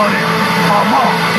まれ浜